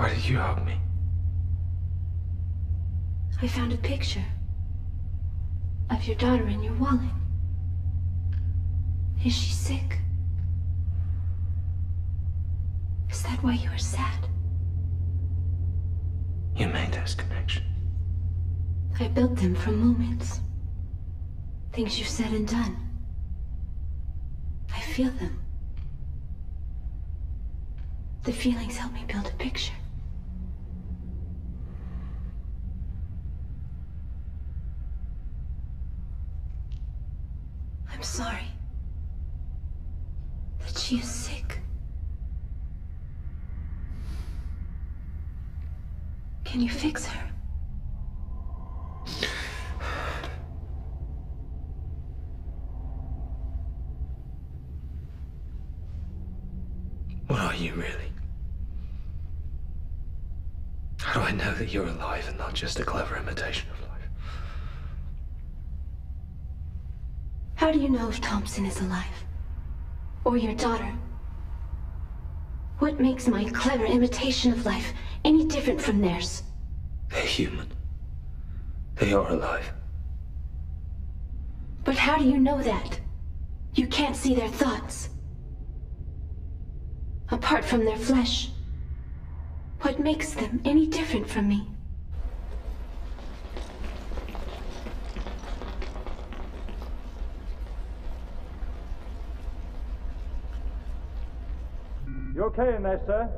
Why did you hug me? I found a picture of your daughter in your wallet. Is she sick? Is that why you are sad? You made those connections. I built them from moments. Things you've said and done. I feel them. The feelings help me build a picture. I'm sorry that she is sick. Can you fix her? What are you really? How do I know that you're alive and not just a clever imitation of life? How do you know if Thompson is alive? Or your daughter? What makes my clever imitation of life any different from theirs? They're human. They are alive. But how do you know that? You can't see their thoughts. Apart from their flesh, what makes them any different from me? You okay in there, sir?